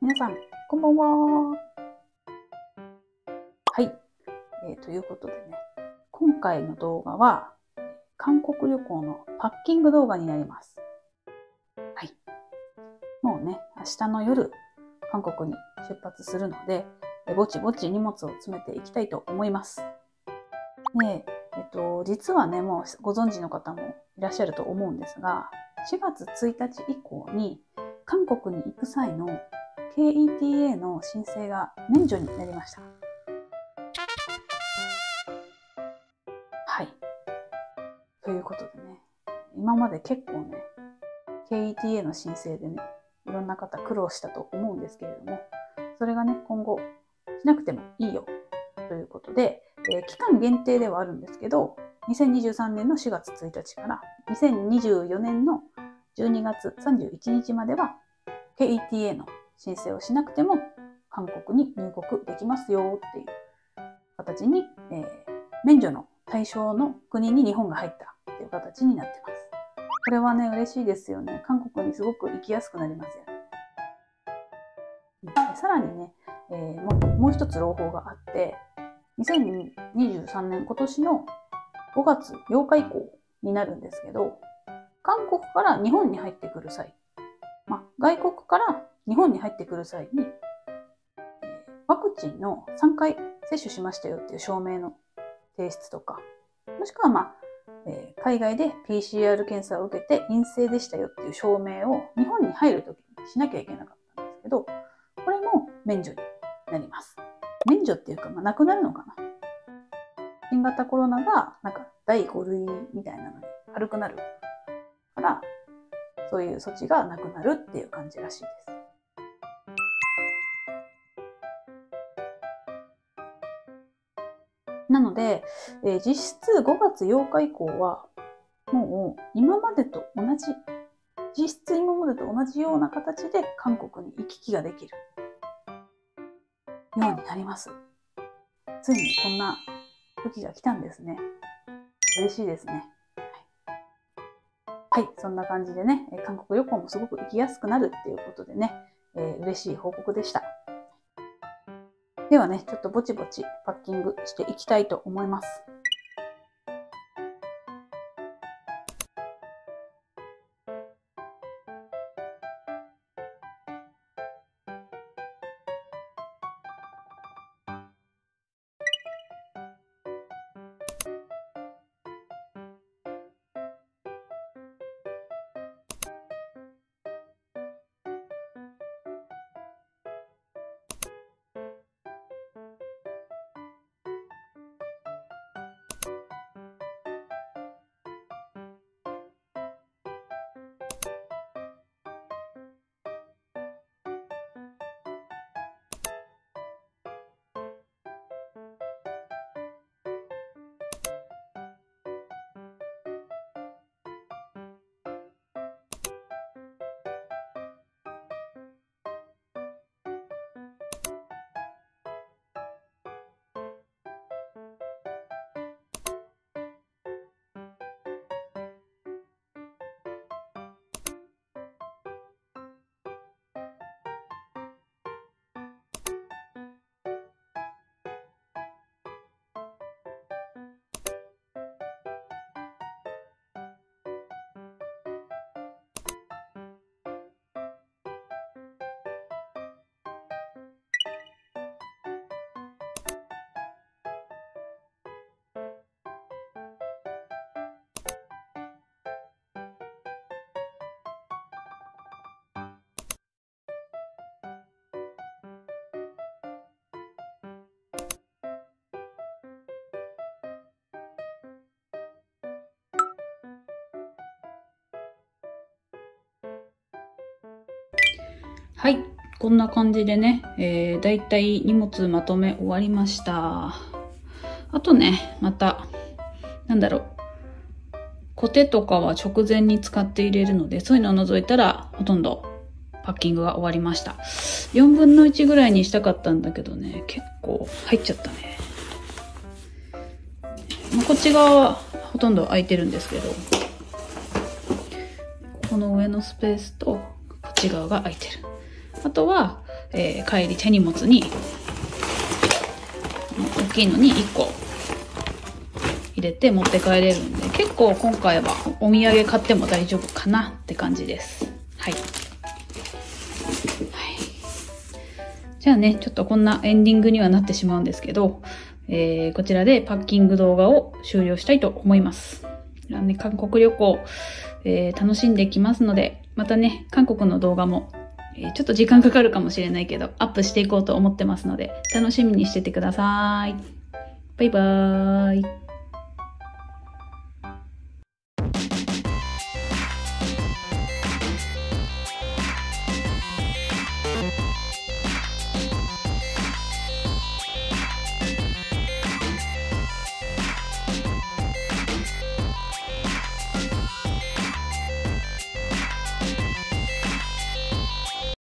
皆さん、こんばんは。はい、えー。ということでね、今回の動画は、韓国旅行のパッキング動画になります。はい。もうね、明日の夜、韓国に出発するので、ぼちぼち荷物を詰めていきたいと思います。で、えっと、実はね、もうご存知の方もいらっしゃると思うんですが、4月1日以降に韓国に行く際の KETA の申請が免除になりました。はい。ということでね、今まで結構ね、KETA の申請でね、いろんな方苦労したと思うんですけれども、それがね、今後しなくてもいいよということで、えー、期間限定ではあるんですけど、2023年の4月1日から2024年の12月31日までは KETA の申請をしなくても韓国に入国できますよっていう形に、えー、免除の対象の国に日本が入ったっていう形になってます。これはね、嬉しいですよね。韓国にすごく行きやすくなりますよね。さらにね、えー、もうもう一つ朗報があって、2023年今年の5月8日以降になるんですけど、韓国から日本に入ってくる際、まあ、外国から日本に入ってくる際に、ワクチンの3回接種しましたよっていう証明の提出とか、もしくは、まあえー、海外で PCR 検査を受けて陰性でしたよっていう証明を日本に入るときにしなきゃいけなかったんですけど、これも免除になります。免除っていうか、まあ、なくなるのかな。新型コロナがなんか第5類みたいなのに軽くなるから、そういう措置がなくなるっていう感じらしいです。なので、えー、実質5月8日以降は、もう今までと同じ、実質今までと同じような形で韓国に行き来ができるようになります。ついにこんな時が来たんですね。嬉しいですね。はい、そんな感じでね、韓国旅行もすごく行きやすくなるっていうことでね、えー、嬉しい報告でした。ではね、ちょっとぼちぼちパッキングしていきたいと思います。はい。こんな感じでね、えー、だいたい荷物まとめ終わりました。あとね、また、なんだろう。コテとかは直前に使って入れるので、そういうのを除いたら、ほとんどパッキングが終わりました。4分の1ぐらいにしたかったんだけどね、結構入っちゃったね。ま、こっち側はほとんど空いてるんですけど、この上のスペースとこっち側が空いてる。あとは、えー、帰り手荷物に、大きいのに1個入れて持って帰れるんで、結構今回はお土産買っても大丈夫かなって感じです。はい。はい、じゃあね、ちょっとこんなエンディングにはなってしまうんですけど、えー、こちらでパッキング動画を終了したいと思います。ね、韓国旅行、えー、楽しんできますので、またね、韓国の動画も、ちょっと時間かかるかもしれないけど、アップしていこうと思ってますので、楽しみにしててください。バイバーイ。